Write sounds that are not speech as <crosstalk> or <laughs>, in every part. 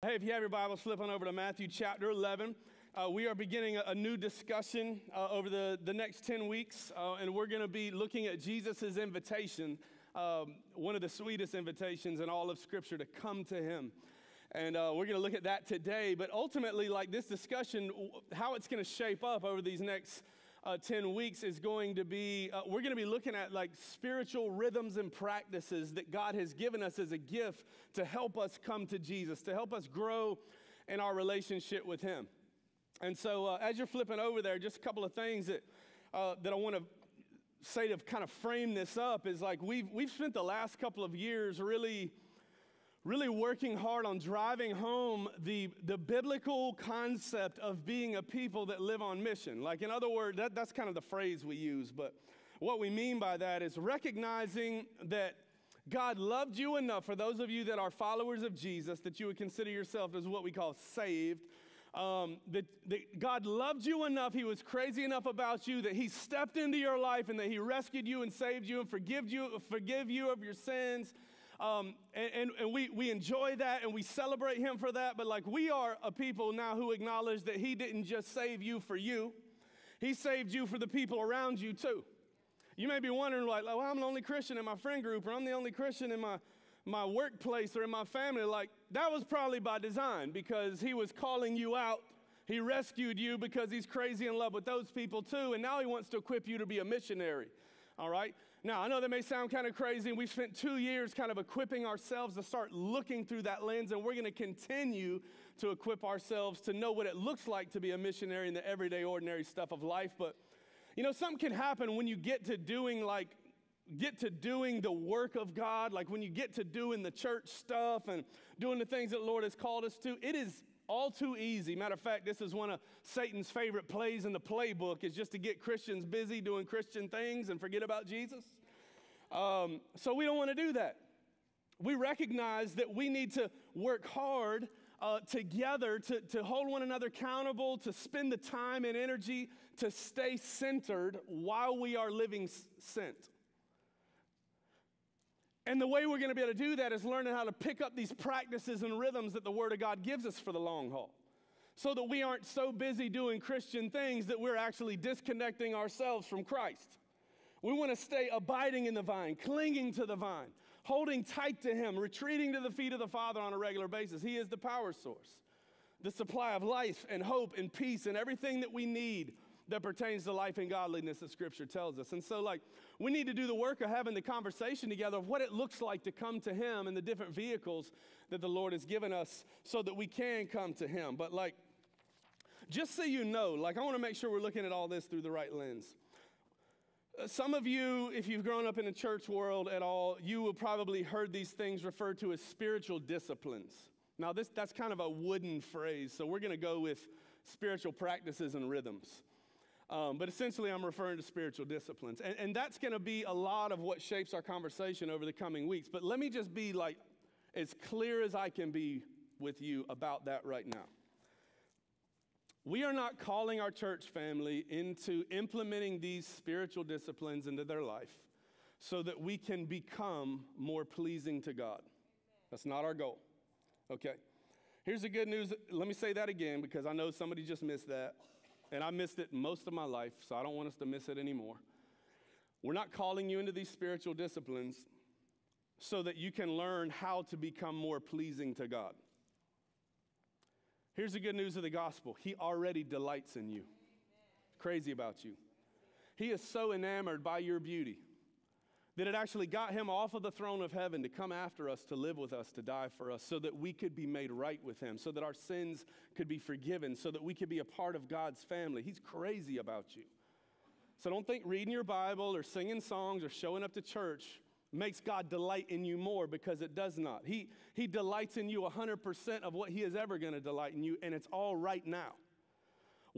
Hey, if you have your Bible, flip on over to Matthew chapter 11. Uh, we are beginning a, a new discussion uh, over the, the next 10 weeks, uh, and we're going to be looking at Jesus' invitation, um, one of the sweetest invitations in all of Scripture to come to Him. And uh, we're going to look at that today. But ultimately, like this discussion, how it's going to shape up over these next uh, 10 weeks is going to be, uh, we're going to be looking at like spiritual rhythms and practices that God has given us as a gift to help us come to Jesus, to help us grow in our relationship with Him. And so, uh, as you're flipping over there, just a couple of things that, uh, that I want to say to kind of frame this up is like we've, we've spent the last couple of years really really working hard on driving home the, the biblical concept of being a people that live on mission. Like, in other words, that, that's kind of the phrase we use, but what we mean by that is recognizing that God loved you enough, for those of you that are followers of Jesus, that you would consider yourself as what we call saved. Um, that, that God loved you enough, He was crazy enough about you that He stepped into your life and that He rescued you and saved you and forgive you, forgive you of your sins um, and, and, and we, we enjoy that and we celebrate him for that. But like we are a people now who acknowledge that he didn't just save you for you, he saved you for the people around you too. You may be wondering, like, well, I'm the only Christian in my friend group, or I'm the only Christian in my, my workplace or in my family. Like, that was probably by design because he was calling you out. He rescued you because he's crazy in love with those people too. And now he wants to equip you to be a missionary. All right? Now, I know that may sound kind of crazy, and we've spent two years kind of equipping ourselves to start looking through that lens, and we're going to continue to equip ourselves to know what it looks like to be a missionary in the everyday, ordinary stuff of life. But, you know, something can happen when you get to doing like, get to doing the work of God, like when you get to doing the church stuff and doing the things that the Lord has called us to, it is all too easy. Matter of fact, this is one of Satan's favorite plays in the playbook is just to get Christians busy doing Christian things and forget about Jesus. Um, so we don't want to do that. We recognize that we need to work hard uh, together to, to hold one another accountable, to spend the time and energy to stay centered while we are living sent. And the way we're going to be able to do that is learning how to pick up these practices and rhythms that the Word of God gives us for the long haul. So that we aren't so busy doing Christian things that we're actually disconnecting ourselves from Christ. We want to stay abiding in the vine, clinging to the vine, holding tight to Him, retreating to the feet of the Father on a regular basis. He is the power source, the supply of life and hope and peace and everything that we need that pertains to life and godliness that Scripture tells us. And so, like, we need to do the work of having the conversation together of what it looks like to come to Him and the different vehicles that the Lord has given us so that we can come to Him. But, like, just so you know, like, I want to make sure we're looking at all this through the right lens. Uh, some of you, if you've grown up in the church world at all, you will probably heard these things referred to as spiritual disciplines. Now, this, that's kind of a wooden phrase, so we're going to go with spiritual practices and rhythms. Um, but essentially, I'm referring to spiritual disciplines. And, and that's going to be a lot of what shapes our conversation over the coming weeks. But let me just be like as clear as I can be with you about that right now. We are not calling our church family into implementing these spiritual disciplines into their life so that we can become more pleasing to God. That's not our goal. Okay? Here's the good news. Let me say that again because I know somebody just missed that and I missed it most of my life, so I don't want us to miss it anymore. We're not calling you into these spiritual disciplines so that you can learn how to become more pleasing to God. Here's the good news of the gospel He already delights in you, crazy about you. He is so enamored by your beauty that it actually got him off of the throne of heaven to come after us, to live with us, to die for us, so that we could be made right with him, so that our sins could be forgiven, so that we could be a part of God's family. He's crazy about you. So don't think reading your Bible or singing songs or showing up to church makes God delight in you more because it does not. He, he delights in you 100% of what He is ever going to delight in you, and it's all right now.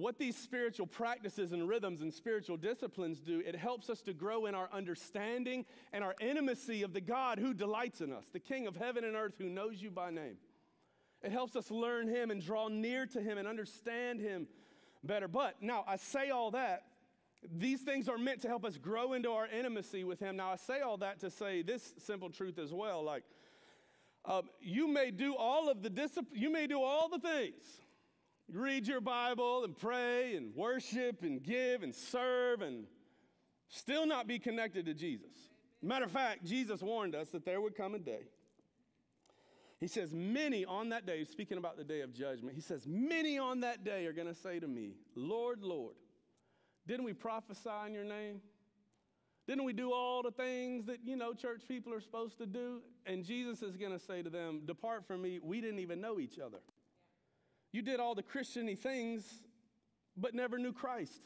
What these spiritual practices and rhythms and spiritual disciplines do, it helps us to grow in our understanding and our intimacy of the God who delights in us, the King of heaven and earth who knows you by name. It helps us learn Him and draw near to Him and understand Him better. But now, I say all that. These things are meant to help us grow into our intimacy with Him. Now, I say all that to say this simple truth as well. Like, Um, you may do all of the discipline, you may do all the things. Read your Bible and pray and worship and give and serve and still not be connected to Jesus. Matter of fact, Jesus warned us that there would come a day. He says, Many on that day, speaking about the day of judgment, he says, Many on that day are going to say to me, Lord, Lord, didn't we prophesy in your name? Didn't we do all the things that, you know, church people are supposed to do? And Jesus is going to say to them, Depart from me. We didn't even know each other. You did all the Christiany things, but never knew Christ.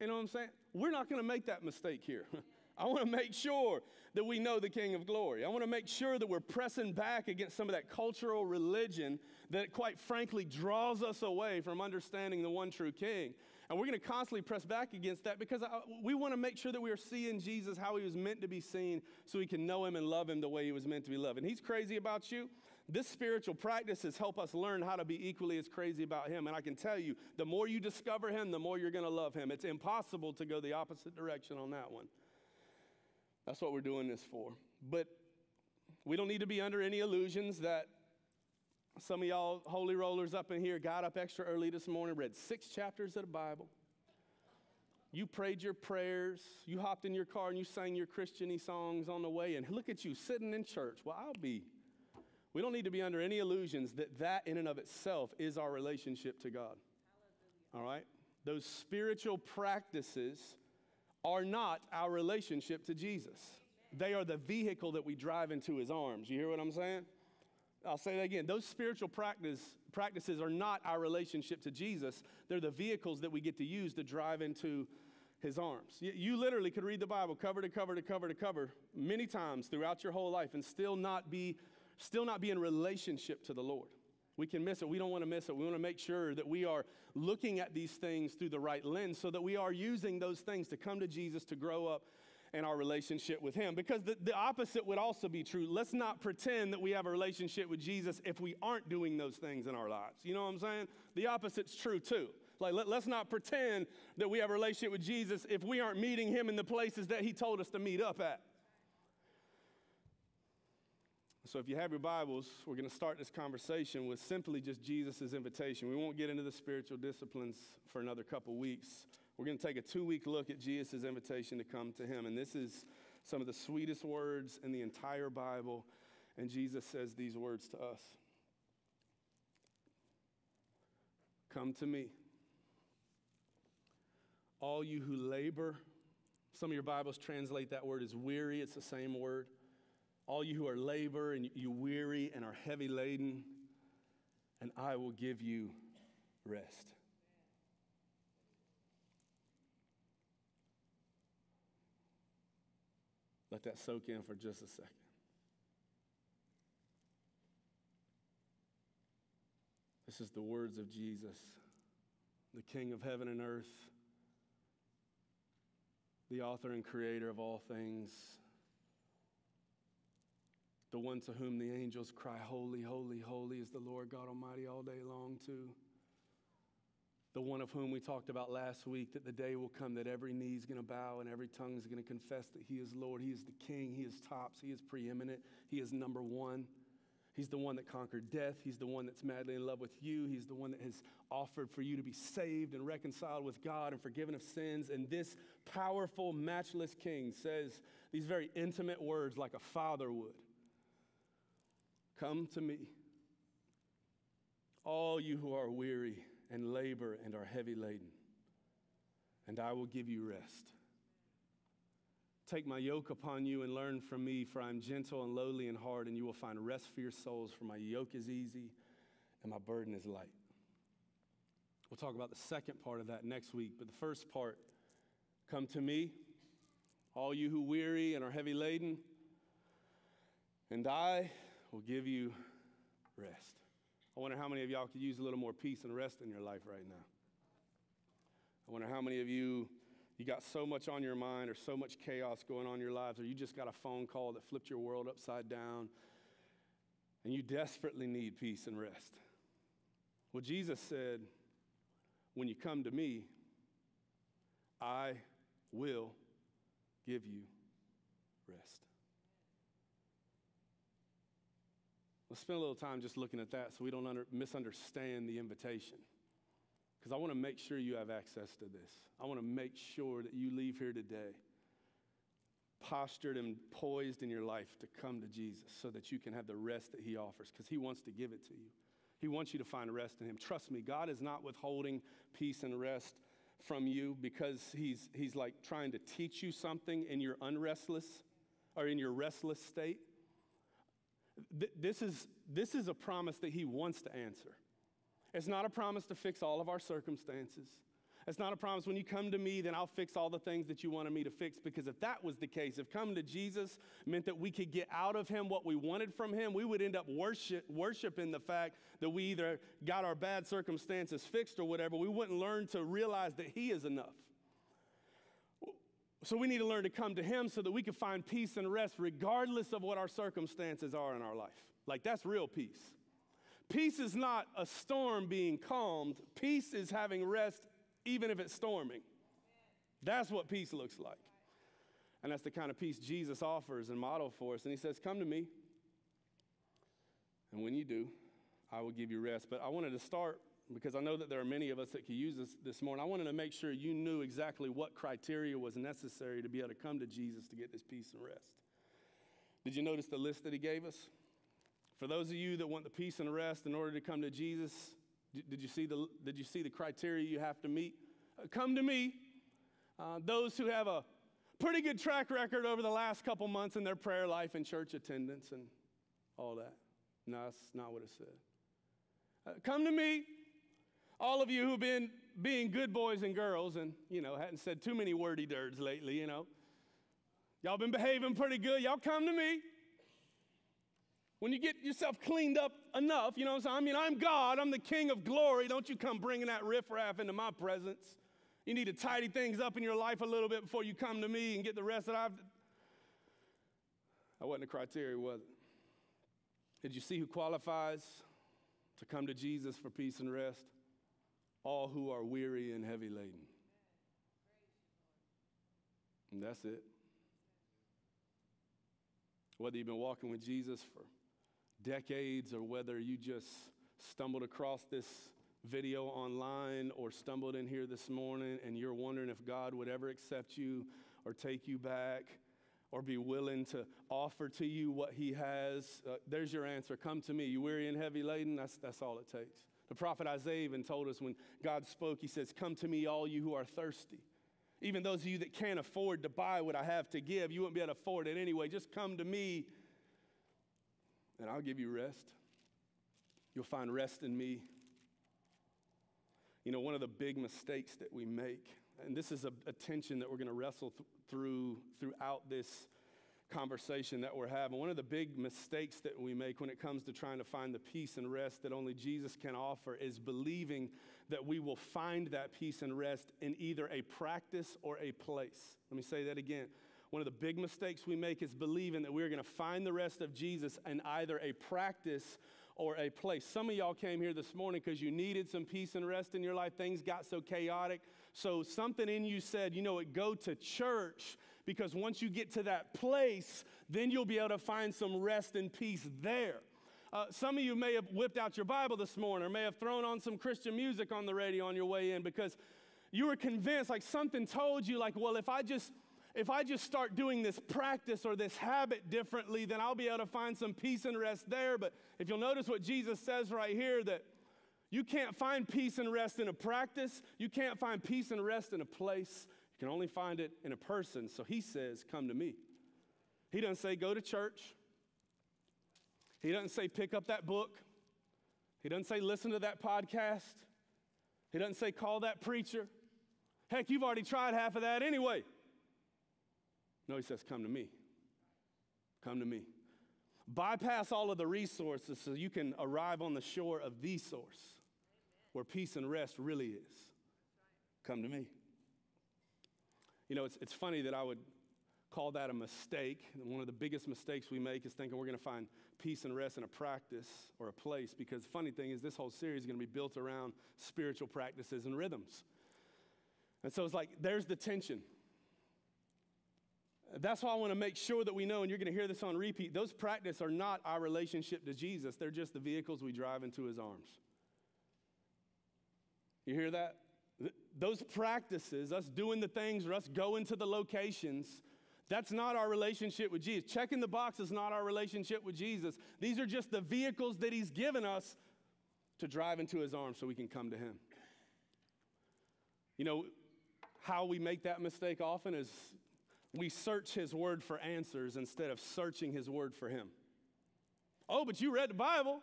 You know what I'm saying? We're not going to make that mistake here. <laughs> I want to make sure that we know the King of Glory. I want to make sure that we're pressing back against some of that cultural religion that, quite frankly, draws us away from understanding the one true King. And we're going to constantly press back against that because I, we want to make sure that we are seeing Jesus how he was meant to be seen so we can know him and love him the way he was meant to be loved. And he's crazy about you. This spiritual practice has helped us learn how to be equally as crazy about him. And I can tell you, the more you discover him, the more you're going to love him. It's impossible to go the opposite direction on that one. That's what we're doing this for. But we don't need to be under any illusions that some of y'all holy rollers up in here got up extra early this morning, read six chapters of the Bible. You prayed your prayers. You hopped in your car and you sang your Christiany songs on the way. And look at you sitting in church. Well, I'll be. We don't need to be under any illusions that that in and of itself is our relationship to God. All right? Those spiritual practices are not our relationship to Jesus. They are the vehicle that we drive into his arms. You hear what I'm saying? I'll say that again. Those spiritual practice, practices are not our relationship to Jesus. They're the vehicles that we get to use to drive into his arms. You, you literally could read the Bible cover to cover to cover to cover many times throughout your whole life and still not be still not be in relationship to the Lord. We can miss it. We don't want to miss it. We want to make sure that we are looking at these things through the right lens so that we are using those things to come to Jesus to grow up in our relationship with Him. Because the, the opposite would also be true. Let's not pretend that we have a relationship with Jesus if we aren't doing those things in our lives. You know what I'm saying? The opposite's true too. Like, let, us not pretend that we have a relationship with Jesus if we aren't meeting Him in the places that He told us to meet up at. So, if you have your Bibles, we're going to start this conversation with simply just Jesus' invitation. We won't get into the spiritual disciplines for another couple weeks. We're going to take a two week look at Jesus' invitation to come to him. And this is some of the sweetest words in the entire Bible. And Jesus says these words to us Come to me. All you who labor, some of your Bibles translate that word as weary, it's the same word. All you who are labor and you weary and are heavy laden, and I will give you rest. Let that soak in for just a second. This is the words of Jesus, the King of heaven and earth, the author and creator of all things, the one to whom the angels cry, Holy, holy, holy is the Lord God Almighty all day long, too the one of whom we talked about last week, that the day will come that every knee is going to bow and every tongue is going to confess that He is Lord. He is the King. He is tops. He is preeminent. He is number one. He's the one that conquered death. He's the one that's madly in love with you. He's the one that has offered for you to be saved and reconciled with God and forgiven of sins. And this powerful, matchless King says these very intimate words like a father would Come to me, all you who are weary and labor and are heavy laden, and I will give you rest. Take my yoke upon you and learn from me, for I am gentle and lowly in heart, and you will find rest for your souls, for my yoke is easy and my burden is light. We'll talk about the second part of that next week, but the first part come to me, all you who weary and are heavy laden, and I will give you rest. I wonder how many of y'all could use a little more peace and rest in your life right now. I wonder how many of you you got so much on your mind or so much chaos going on in your lives or you just got a phone call that flipped your world upside down and you desperately need peace and rest. Well, Jesus said, when you come to me, I will give you rest. Let's spend a little time just looking at that so we don't under, misunderstand the invitation. Because I want to make sure you have access to this. I want to make sure that you leave here today postured and poised in your life to come to Jesus so that you can have the rest that He offers because He wants to give it to you. He wants you to find rest in Him. Trust me, God is not withholding peace and rest from you because He's, he's like trying to teach you something in your unrestless or in your restless state. Th- this, is, this is a promise that He wants to answer. It's not a promise to fix all of our circumstances. It's not a promise when you come to me, then I'll fix all the things that you wanted me to fix. Because if that was the case, if coming to Jesus meant that we could get out of him what we wanted from him, we would end up worship, worshiping the fact that we either got our bad circumstances fixed or whatever. We wouldn't learn to realize that he is enough. So we need to learn to come to him so that we can find peace and rest regardless of what our circumstances are in our life. Like that's real peace. Peace is not a storm being calmed. Peace is having rest even if it's storming. That's what peace looks like. And that's the kind of peace Jesus offers and model for us. And he says, Come to me. And when you do, I will give you rest. But I wanted to start because I know that there are many of us that could use this this morning. I wanted to make sure you knew exactly what criteria was necessary to be able to come to Jesus to get this peace and rest. Did you notice the list that he gave us? For those of you that want the peace and rest in order to come to Jesus, did you see the, did you see the criteria you have to meet? Uh, come to me. Uh, those who have a pretty good track record over the last couple months in their prayer life and church attendance and all that. No, that's not what it said. Uh, come to me. All of you who've been being good boys and girls and, you know, hadn't said too many wordy dirds lately, you know. Y'all been behaving pretty good. Y'all come to me. When you get yourself cleaned up enough, you know what I'm saying? I mean, I'm God, I'm the King of glory. Don't you come bringing that riffraff into my presence. You need to tidy things up in your life a little bit before you come to me and get the rest that I've. That wasn't the criteria, was it? Did you see who qualifies to come to Jesus for peace and rest? All who are weary and heavy laden. And that's it. Whether you've been walking with Jesus for decades or whether you just stumbled across this video online or stumbled in here this morning and you're wondering if God would ever accept you or take you back or be willing to offer to you what he has, uh, there's your answer. Come to me. You weary and heavy laden? That's, that's all it takes. The prophet Isaiah even told us when God spoke, he says, Come to me, all you who are thirsty. Even those of you that can't afford to buy what I have to give, you wouldn't be able to afford it anyway. Just come to me and I'll give you rest. You'll find rest in me. You know, one of the big mistakes that we make, and this is a, a tension that we're going to wrestle th- through throughout this conversation that we're having. One of the big mistakes that we make when it comes to trying to find the peace and rest that only Jesus can offer is believing that we will find that peace and rest in either a practice or a place. Let me say that again. One of the big mistakes we make is believing that we're going to find the rest of Jesus in either a practice or a place. Some of y'all came here this morning because you needed some peace and rest in your life. Things got so chaotic. So something in you said, you know what, go to church because once you get to that place, then you'll be able to find some rest and peace there. Uh, some of you may have whipped out your Bible this morning or may have thrown on some Christian music on the radio on your way in because you were convinced, like something told you, like, well, if I just if I just start doing this practice or this habit differently, then I'll be able to find some peace and rest there. But if you'll notice what Jesus says right here, that you can't find peace and rest in a practice, you can't find peace and rest in a place. You can only find it in a person. So he says, Come to me. He doesn't say, Go to church. He doesn't say, Pick up that book. He doesn't say, Listen to that podcast. He doesn't say, Call that preacher. Heck, you've already tried half of that anyway. No, he says, Come to me. Come to me. Bypass all of the resources so you can arrive on the shore of the source where peace and rest really is. Come to me. You know, it's, it's funny that I would call that a mistake. One of the biggest mistakes we make is thinking we're going to find peace and rest in a practice or a place because funny thing is, this whole series is going to be built around spiritual practices and rhythms. And so it's like, there's the tension. That's why I want to make sure that we know, and you're going to hear this on repeat, those practices are not our relationship to Jesus. They're just the vehicles we drive into his arms. You hear that? Th- those practices, us doing the things or us going to the locations, that's not our relationship with Jesus. Checking the box is not our relationship with Jesus. These are just the vehicles that he's given us to drive into his arms so we can come to him. You know, how we make that mistake often is we search his word for answers instead of searching his word for him. Oh, but you read the Bible.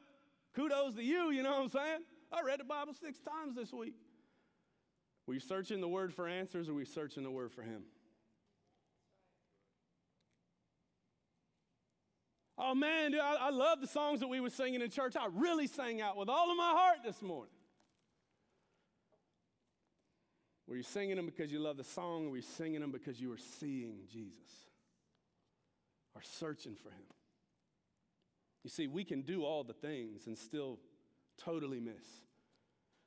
Kudos to you, you know what I'm saying? I read the Bible six times this week. Were you searching the word for answers or were you searching the word for him? Oh man, dude, I, I love the songs that we were singing in church. I really sang out with all of my heart this morning. Were you singing them because you love the song, or were you singing them because you were seeing Jesus or searching for him? You see, we can do all the things and still totally miss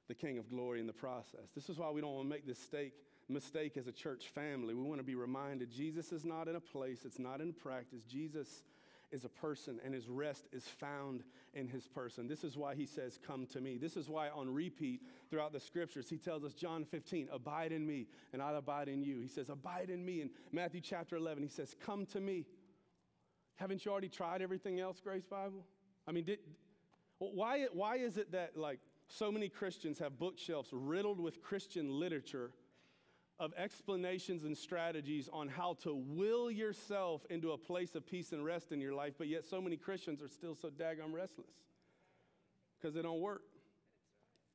the King of Glory in the process. This is why we don't want to make this mistake, mistake as a church family. We want to be reminded Jesus is not in a place, it's not in practice. Jesus is a person and his rest is found in his person. This is why he says, Come to me. This is why, on repeat throughout the scriptures, he tells us, John 15, Abide in me and I'll abide in you. He says, Abide in me. In Matthew chapter 11, he says, Come to me. Haven't you already tried everything else, Grace Bible? I mean, did, why, why is it that, like, so many Christians have bookshelves riddled with Christian literature? of explanations and strategies on how to will yourself into a place of peace and rest in your life, but yet so many Christians are still so daggum restless because they don't work.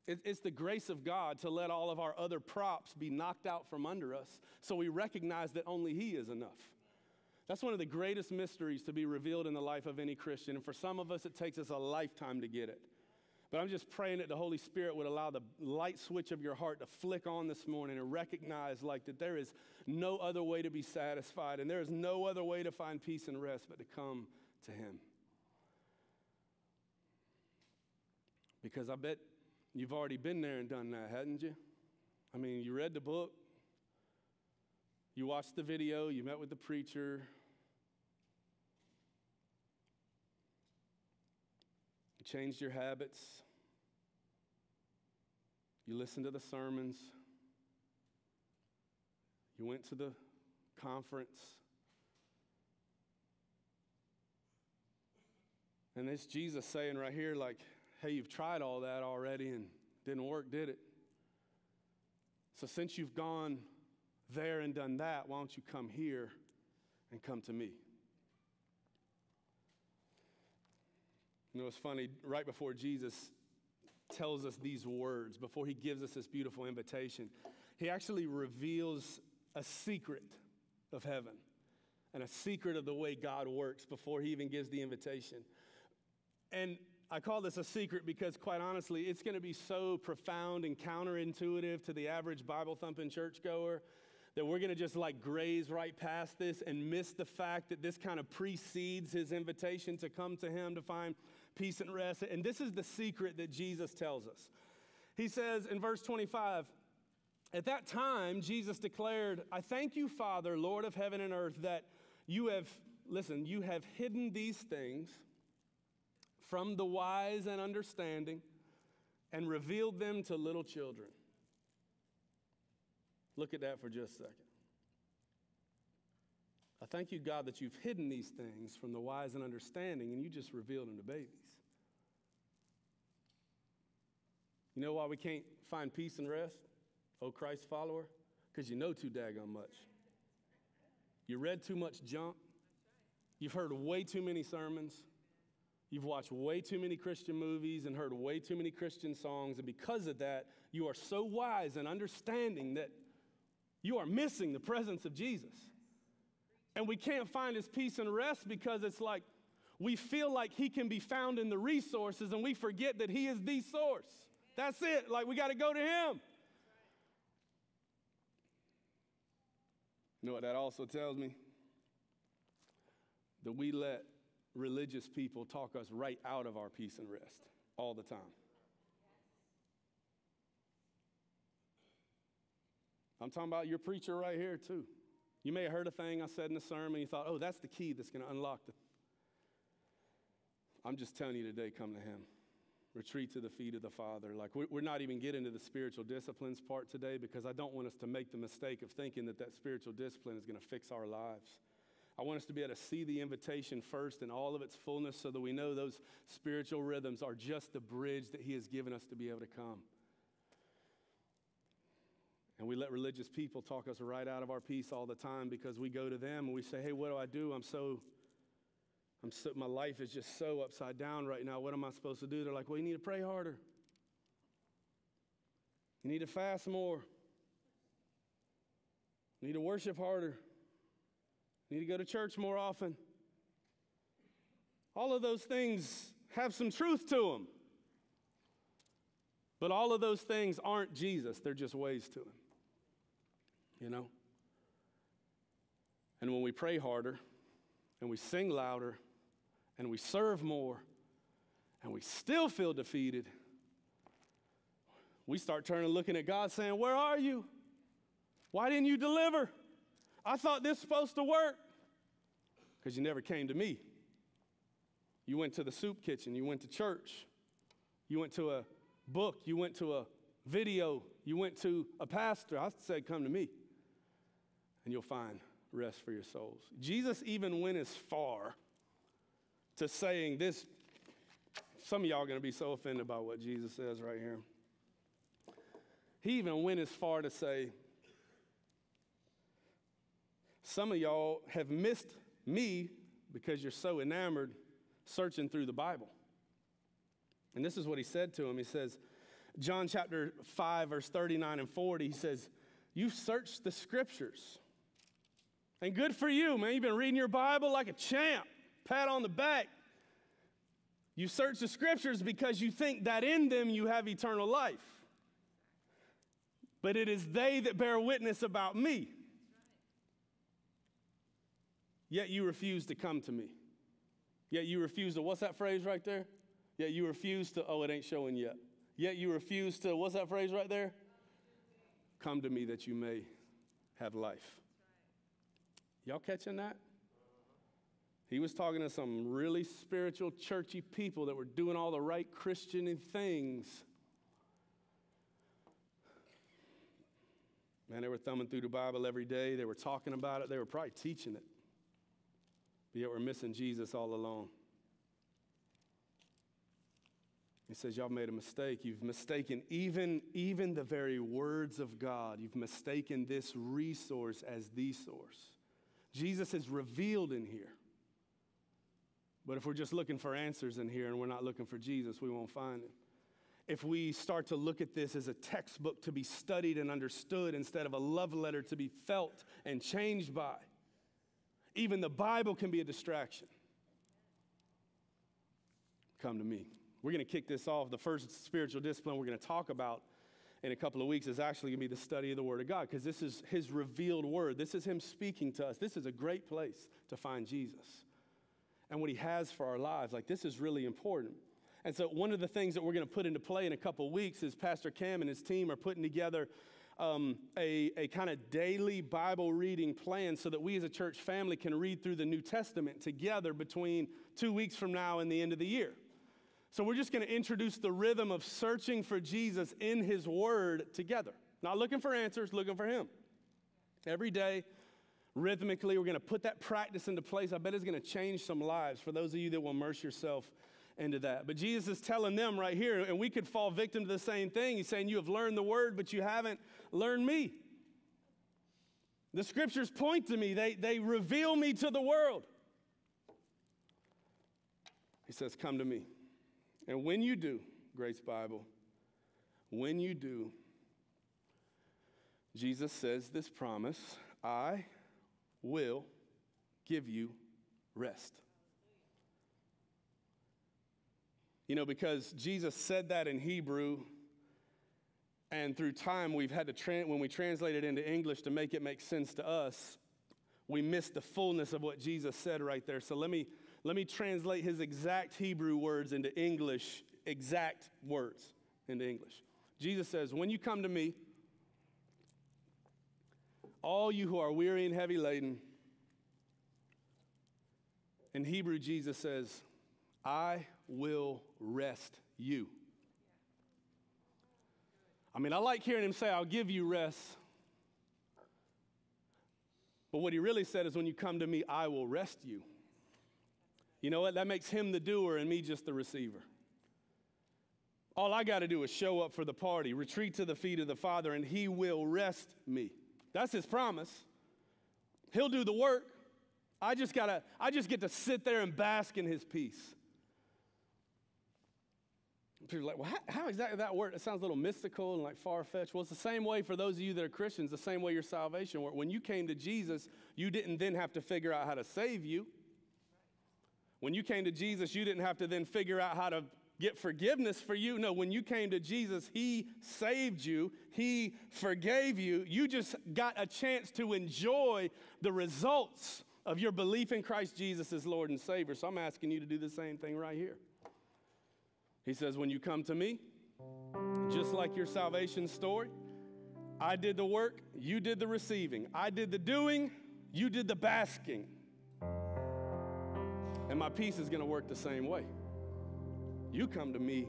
It's the grace of God to let all of our other props be knocked out from under us so we recognize that only He is enough. That's one of the greatest mysteries to be revealed in the life of any Christian. And for some of us, it takes us a lifetime to get it. But I'm just praying that the Holy Spirit would allow the light switch of your heart to flick on this morning and recognize like that there is no other way to be satisfied and there is no other way to find peace and rest but to come to him. Because I bet you've already been there and done that, hadn't you? I mean, you read the book, you watched the video, you met with the preacher, you changed your habits, you listened to the sermons. You went to the conference. And it's Jesus saying right here, like, hey, you've tried all that already and didn't work, did it? So since you've gone there and done that, why don't you come here and come to me? You know, it's funny, right before Jesus tells us these words, before he gives us this beautiful invitation, he actually reveals a secret of heaven and a secret of the way God works before he even gives the invitation. And I call this a secret because, quite honestly, it's going to be so profound and counterintuitive to the average Bible thumping churchgoer that we're going to just like graze right past this and miss the fact that this kind of precedes his invitation to come to him to find peace and rest. And this is the secret that Jesus tells us. He says in verse 25, at that time, Jesus declared, I thank you, Father, Lord of heaven and earth, that you have, listen, you have hidden these things from the wise and understanding and revealed them to little children. Look at that for just a second. I thank you, God, that you've hidden these things from the wise and understanding and you just revealed them to babies. You know why we can't find peace and rest, oh Christ follower? Because you know too daggone much. You read too much junk. You've heard way too many sermons. You've watched way too many Christian movies and heard way too many Christian songs. And because of that, you are so wise and understanding that you are missing the presence of Jesus. And we can't find his peace and rest because it's like we feel like he can be found in the resources and we forget that he is the source. That's it. Like we got to go to him. You know what that also tells me? That we let religious people talk us right out of our peace and rest all the time. I'm talking about your preacher right here, too. You may have heard a thing I said in the sermon, you thought, oh, that's the key that's going to unlock the. I'm just telling you today, come to Him. Retreat to the feet of the Father. Like, we're not even getting to the spiritual disciplines part today because I don't want us to make the mistake of thinking that that spiritual discipline is going to fix our lives. I want us to be able to see the invitation first in all of its fullness so that we know those spiritual rhythms are just the bridge that He has given us to be able to come. And we let religious people talk us right out of our peace all the time because we go to them and we say, hey, what do I do? I'm so, I'm so, my life is just so upside down right now. What am I supposed to do? They're like, well, you need to pray harder. You need to fast more. You need to worship harder. You need to go to church more often. All of those things have some truth to them. But all of those things aren't Jesus, they're just ways to Him you know? And when we pray harder and we sing louder and we serve more and we still feel defeated, we start turning looking at God saying, Where are you? Why didn't you deliver? I thought this was supposed to work. Because you never came to me. You went to the soup kitchen, you went to church, you went to a book, you went to a video, you went to a pastor. I said, Come to me and you'll find rest for your souls. Jesus even went as far to saying this. Some of y'all are going to be so offended by what Jesus says right here. He even went as far to say, Some of y'all have missed me because you're so enamored searching through the Bible. And this is what he said to him. He says, John chapter 5, verse 39 and 40, he says, You've searched the scriptures and good for you, man. You've been reading your Bible like a champ. Pat on the back. You search the scriptures because you think that in them you have eternal life. But it is they that bear witness about me. Yet you refuse to come to me. Yet you refuse to, what's that phrase right there? Yet you refuse to, oh, it ain't showing yet. Yet you refuse to, what's that phrase right there? Come to me that you may have life. Y'all catching that? He was talking to some really spiritual, churchy people that were doing all the right Christian things. Man, they were thumbing through the Bible every day. They were talking about it. They were probably teaching it. But yet we're missing Jesus all along. He says, Y'all made a mistake. You've mistaken even, even the very words of God. You've mistaken this resource as the source. Jesus is revealed in here. But if we're just looking for answers in here and we're not looking for Jesus, we won't find him. If we start to look at this as a textbook to be studied and understood instead of a love letter to be felt and changed by, even the Bible can be a distraction. Come to me. We're going to kick this off. The first spiritual discipline we're going to talk about in a couple of weeks is actually going to be the study of the Word of God because this is His revealed Word. This is Him speaking to us. This is a great place to find Jesus and what He has for our lives. Like, this is really important. And so, one of the things that we're going to put into play in a couple weeks is Pastor Cam and his team are putting together um, a, a kind of daily Bible reading plan so that we as a church family can read through the New Testament together between two weeks from now and the end of the year. So we're just going to introduce the rhythm of searching for Jesus in His Word together. Not looking for answers, looking for Him. Every day, rhythmically, we're going to put that practice into place. I bet it's going to change some lives for those of you that will immerse yourself into that. But Jesus is telling them right here, and we could fall victim to the same thing. He's saying, You have learned the Word, but you haven't learned me. The scriptures point to me, they, they reveal me to the world. He says, Come to me. And when you do, Grace Bible, when you do, Jesus says this promise I will give you rest. You know, because Jesus said that in Hebrew, and through time we've had to, tra- when we translate it into English to make it make sense to us, we miss the fullness of what Jesus said right there. So let me let me translate his exact Hebrew words into English, exact words into English. Jesus says, When you come to me, all you who are weary and heavy laden. In Hebrew, Jesus says, I will rest you. I mean, I like hearing him say, I'll give you rest. But what he really said is, when you come to me, I will rest you. You know what? That makes him the doer and me just the receiver. All I got to do is show up for the party, retreat to the feet of the Father, and he will rest me. That's his promise. He'll do the work. I just gotta, I just get to sit there and bask in his peace. People are like, well, how, how exactly that work? It sounds a little mystical and like far fetched. Well, it's the same way for those of you that are Christians, the same way your salvation worked. When you came to Jesus, you didn't then have to figure out how to save you. When you came to Jesus, you didn't have to then figure out how to get forgiveness for you. No, when you came to Jesus, He saved you, He forgave you. You just got a chance to enjoy the results of your belief in Christ Jesus as Lord and Savior. So I'm asking you to do the same thing right here. He says, When you come to me, just like your salvation story, I did the work, you did the receiving. I did the doing, you did the basking. And my peace is going to work the same way. You come to me,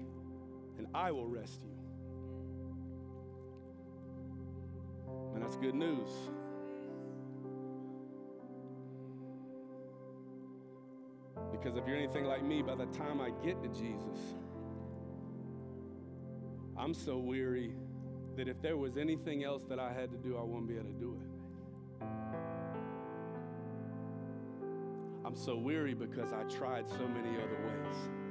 and I will rest you. And that's good news. Because if you're anything like me, by the time I get to Jesus, I'm so weary that if there was anything else that I had to do, I wouldn't be able to do it. I'm so weary because I tried so many other ways.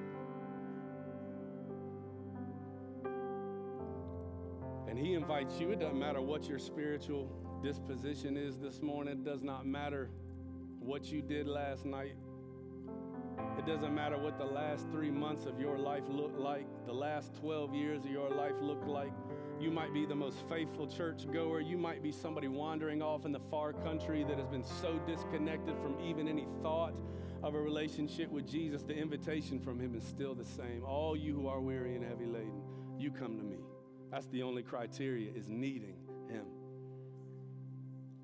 And he invites you. It doesn't matter what your spiritual disposition is this morning, it does not matter what you did last night. It doesn't matter what the last three months of your life looked like, the last 12 years of your life looked like. You might be the most faithful church goer. You might be somebody wandering off in the far country that has been so disconnected from even any thought of a relationship with Jesus. The invitation from Him is still the same. All you who are weary and heavy laden, you come to me. That's the only criteria is needing him.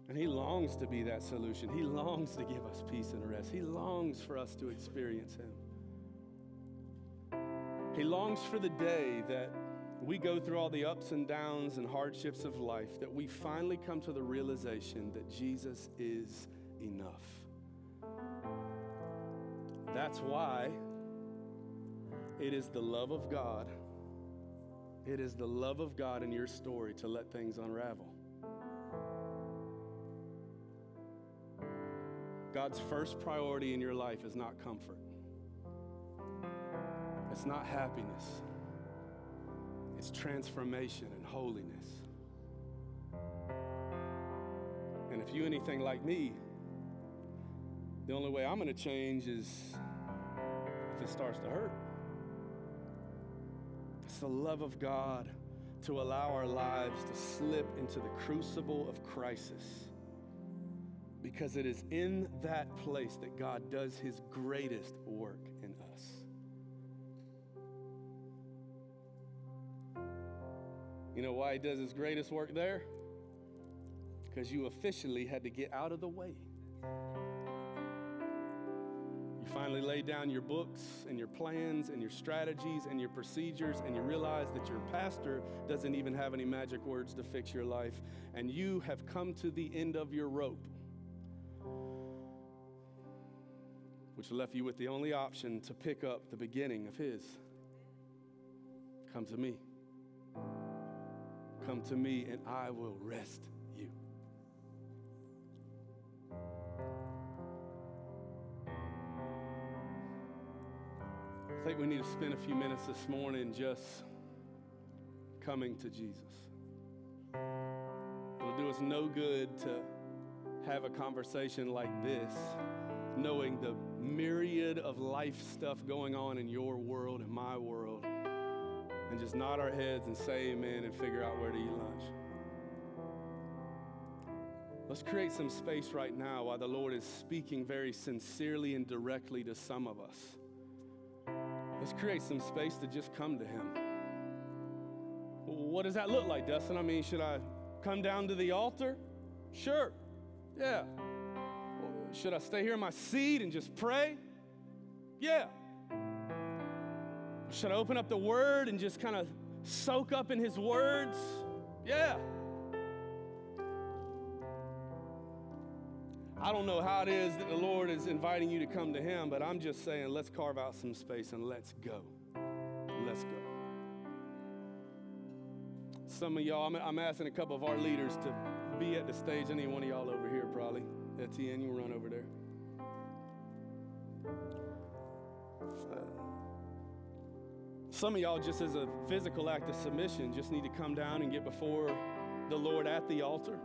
And he longs to be that solution. He longs to give us peace and rest. He longs for us to experience him. He longs for the day that we go through all the ups and downs and hardships of life, that we finally come to the realization that Jesus is enough. That's why it is the love of God it is the love of God in your story to let things unravel. God's first priority in your life is not comfort, it's not happiness, it's transformation and holiness. And if you anything like me, the only way I'm going to change is if it starts to hurt. The love of God to allow our lives to slip into the crucible of crisis. Because it is in that place that God does his greatest work in us. You know why he does his greatest work there? Because you officially had to get out of the way finally lay down your books and your plans and your strategies and your procedures, and you realize that your pastor doesn't even have any magic words to fix your life, and you have come to the end of your rope, which left you with the only option to pick up the beginning of His. Come to me. Come to me, and I will rest think we need to spend a few minutes this morning just coming to Jesus. It'll do us no good to have a conversation like this, knowing the myriad of life stuff going on in your world and my world, and just nod our heads and say amen and figure out where to eat lunch. Let's create some space right now while the Lord is speaking very sincerely and directly to some of us. Let's create some space to just come to Him. What does that look like, Dustin? I mean, should I come down to the altar? Sure. Yeah. Should I stay here in my seat and just pray? Yeah. Should I open up the Word and just kind of soak up in His words? Yeah. I don't know how it is that the Lord is inviting you to come to Him, but I'm just saying, let's carve out some space and let's go. Let's go. Some of y'all, I'm, I'm asking a couple of our leaders to be at the stage. Any one of y'all over here, probably. Etienne, you run over there. Uh, some of y'all, just as a physical act of submission, just need to come down and get before the Lord at the altar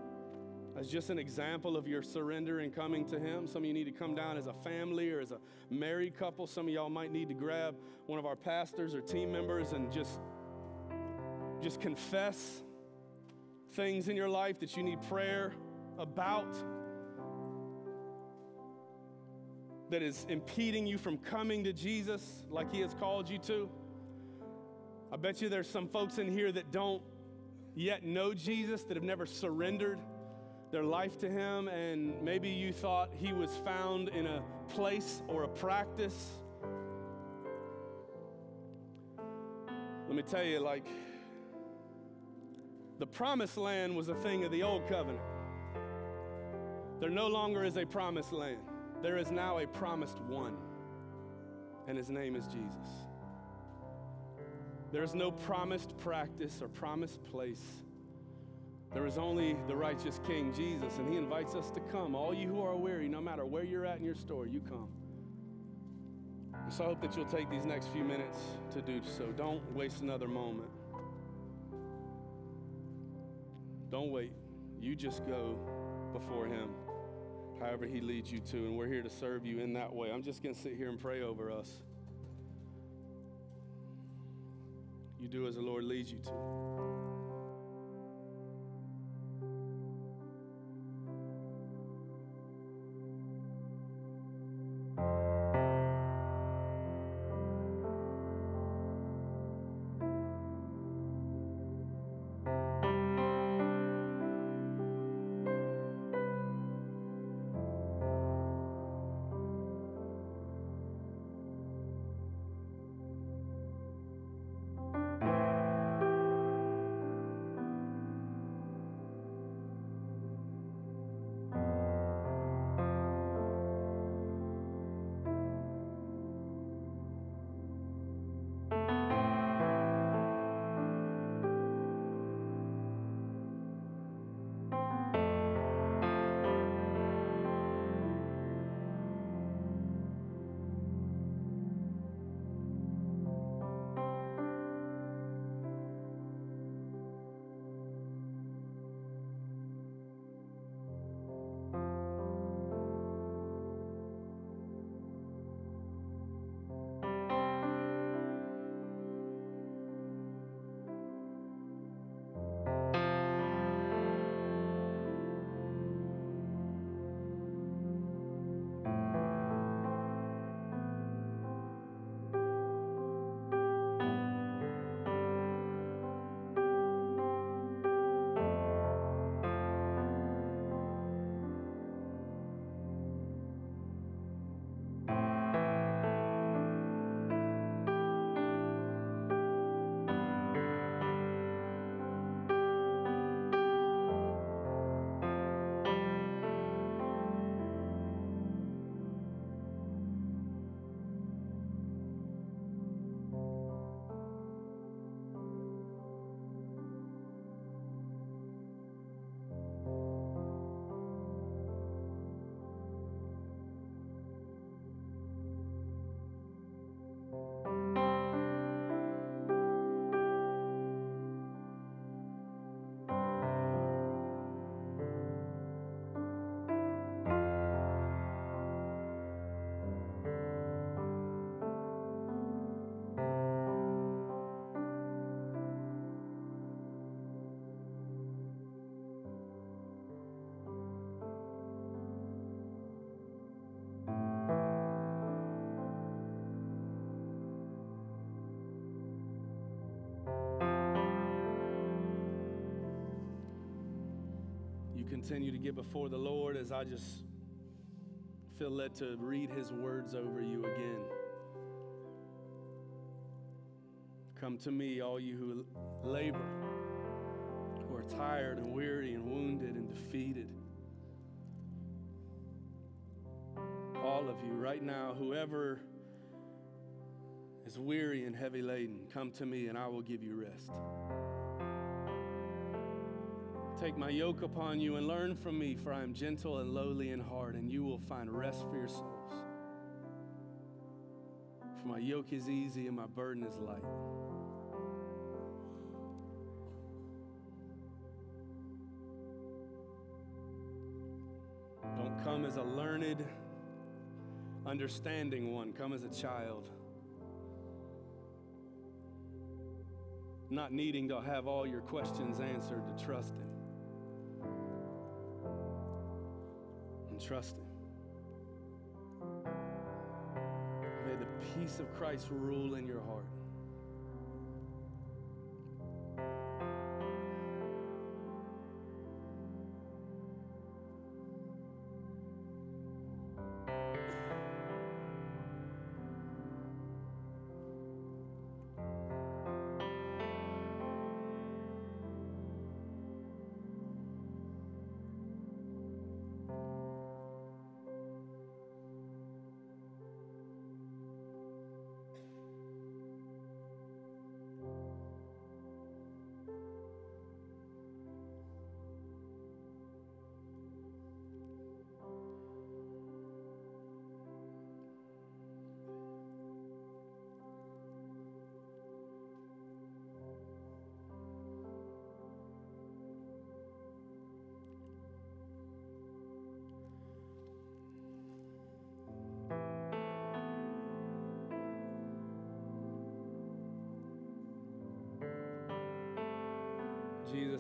as just an example of your surrender and coming to Him. Some of you need to come down as a family or as a married couple. Some of y'all might need to grab one of our pastors or team members and just, just confess things in your life that you need prayer about that is impeding you from coming to Jesus like He has called you to. I bet you there's some folks in here that don't yet know Jesus, that have never surrendered their life to Him, and maybe you thought He was found in a place or a practice. Let me tell you, like, the promised land was a thing of the old covenant. There no longer is a promised land, there is now a promised one, and His name is Jesus. There is no promised practice or promised place there is only the righteous King, Jesus, and He invites us to come. All you who are weary, no matter where you're at in your story, you come. And so I hope that you'll take these next few minutes to do so. Don't waste another moment. Don't wait. You just go before Him, however He leads you to, and we're here to serve you in that way. I'm just going to sit here and pray over us. You do as the Lord leads you to. Continue to get before the Lord as I just feel led to read his words over you again. Come to me, all you who labor, who are tired and weary and wounded and defeated. All of you, right now, whoever is weary and heavy laden, come to me and I will give you rest. Take my yoke upon you and learn from me, for I am gentle and lowly in heart, and you will find rest for your souls. For my yoke is easy and my burden is light. Don't come as a learned, understanding one, come as a child. Not needing to have all your questions answered, to trust Him. Trust Him. May the peace of Christ rule in your heart.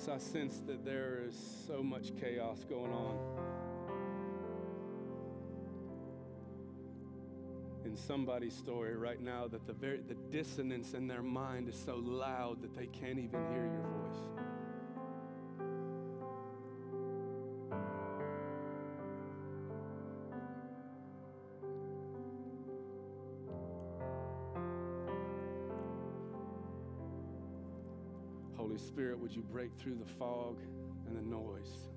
I sense that there is so much chaos going on. In somebody's story right now, that the, very, the dissonance in their mind is so loud that they can't even hear your voice. Holy Spirit, would you break through the fog and the noise?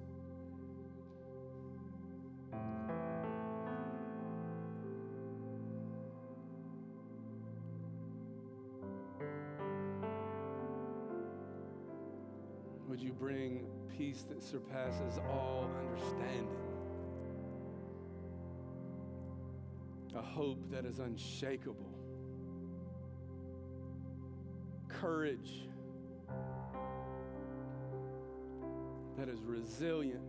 Would you bring peace that surpasses all understanding? A hope that is unshakable. Courage that is resilient.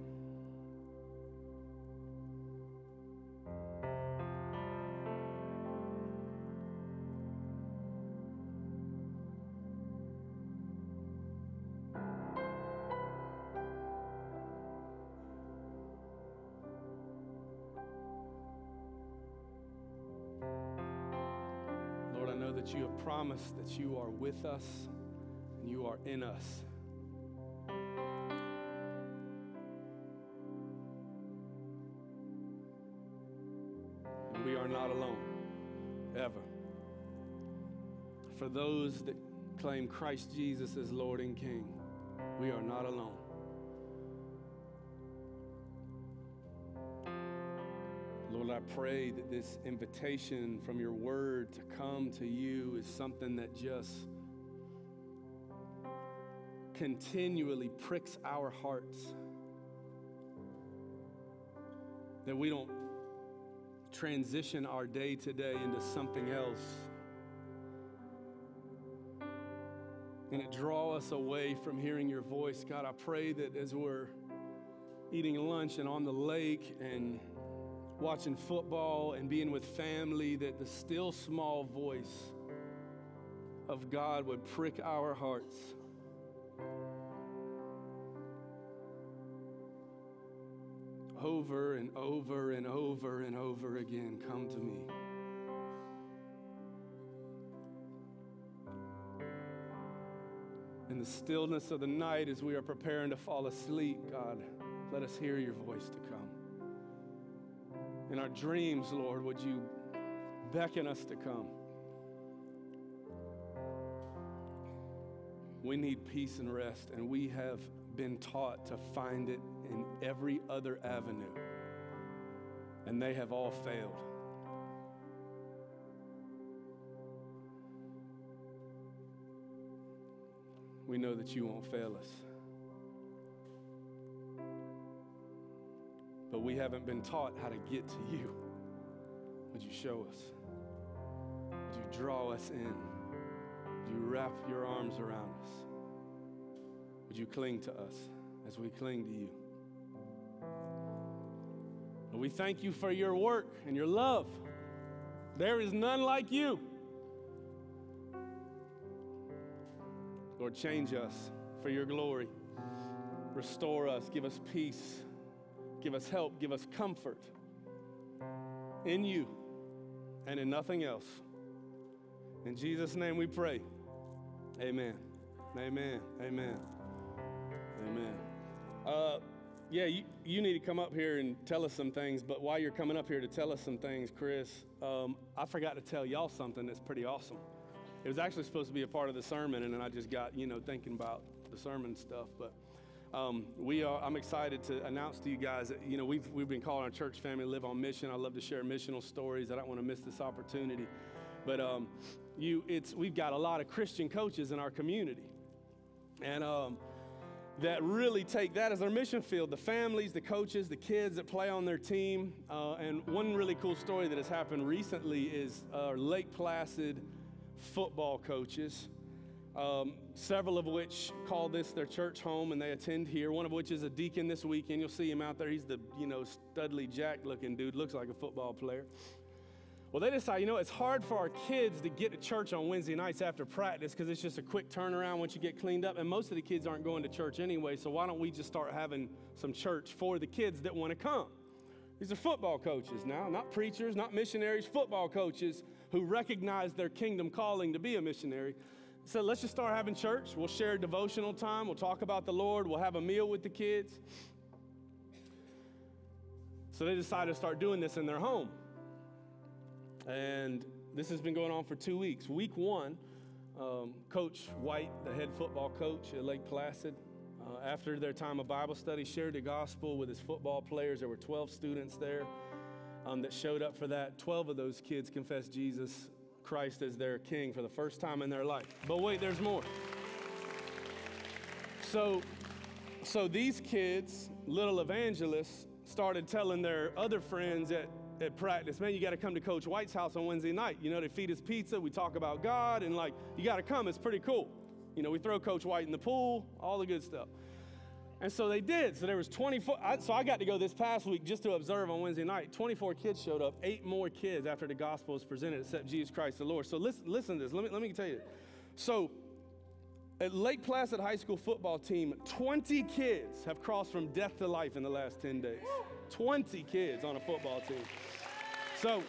Lord, I know that you have promised that you are with us and you are in us. Ever. For those that claim Christ Jesus as Lord and King, we are not alone. Lord, I pray that this invitation from your word to come to you is something that just continually pricks our hearts. That we don't transition our day today into something else. And it draw us away from hearing your voice. God, I pray that as we're eating lunch and on the lake and watching football and being with family, that the still small voice of God would prick our hearts. Over and over and over and over again, come to me. In the stillness of the night as we are preparing to fall asleep, God, let us hear your voice to come. In our dreams, Lord, would you beckon us to come? We need peace and rest, and we have been taught to find it in every other avenue, and they have all failed. We know that you won't fail us. But we haven't been taught how to get to you. Would you show us? Would you draw us in? Would you wrap your arms around us? Would you cling to us as we cling to you? And we thank you for your work and your love. There is none like you. Lord, change us for your glory. Restore us. Give us peace. Give us help. Give us comfort in you and in nothing else. In Jesus' name we pray. Amen. Amen. Amen. Amen. Uh, yeah, you, you need to come up here and tell us some things, but while you're coming up here to tell us some things, Chris, um, I forgot to tell y'all something that's pretty awesome. It was actually supposed to be a part of the sermon, and then I just got, you know, thinking about the sermon stuff. But um, we are, I'm excited to announce to you guys that, you know, we've, we've been calling our church family Live on Mission. I love to share missional stories. I don't want to miss this opportunity. But um, you, it's, we've got a lot of Christian coaches in our community. And um, that really take that as their mission field the families, the coaches, the kids that play on their team. Uh, and one really cool story that has happened recently is uh, Lake Placid football coaches um, several of which call this their church home and they attend here. One of which is a deacon this weekend. You'll see him out there. He's the, you know, studly Jack looking dude, looks like a football player. Well, they decide, you know, it's hard for our kids to get to church on Wednesday nights after practice because it's just a quick turnaround once you get cleaned up. And most of the kids aren't going to church anyway, so why don't we just start having some church for the kids that want to come? These are football coaches now, not preachers, not missionaries, football coaches who recognize their kingdom calling to be a missionary said, let's just start having church. We'll share devotional time. We'll talk about the Lord. We'll have a meal with the kids. So they decided to start doing this in their home. And this has been going on for two weeks. Week one, um, Coach White, the head football coach at Lake Placid, uh, after their time of Bible study, shared the gospel with his football players. There were 12 students there um, that showed up for that. 12 of those kids confessed Jesus Christ as their king for the first time in their life. But wait, there's more. So, so these kids, little evangelists, started telling their other friends at, at practice, man, you got to come to Coach White's house on Wednesday night. You know, they feed us pizza, we talk about God, and like, you got to come. It's pretty cool. You know, we throw Coach White in the pool, all the good stuff. And so they did. So there was 24. I, so I got to go this past week just to observe on Wednesday night. 24 kids showed up. Eight more kids after the gospel was presented accept Jesus Christ the Lord. So listen, listen to this. Let me, let me tell you. So at Lake Placid High School football team, 20 kids have crossed from death to life in the last 10 days. 20 kids on a football team. So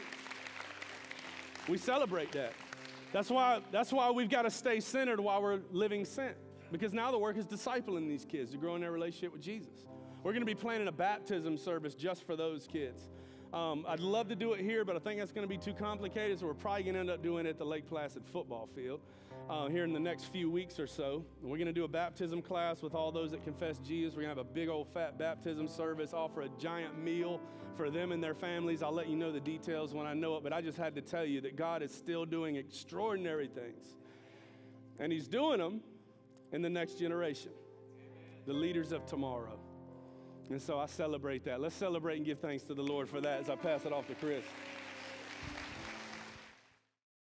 we celebrate that. That's why, that's why we've got to stay centered while we're living sent. Because now the work is discipling these kids to grow in their relationship with Jesus. We're going to be planning a baptism service just for those kids. Um, I'd love to do it here, but I think that's going to be too complicated, so we're probably going to end up doing it at the Lake Placid football field uh, here in the next few weeks or so. We're going to do a baptism class with all those that confess Jesus. We're going to have a big old fat baptism service, offer a giant meal for them and their families. I'll let you know the details when I know it, but I just had to tell you that God is still doing extraordinary things. And He's doing them in the next generation, the leaders of tomorrow. And so I celebrate that. Let's celebrate and give thanks to the Lord for that as I pass it off to Chris.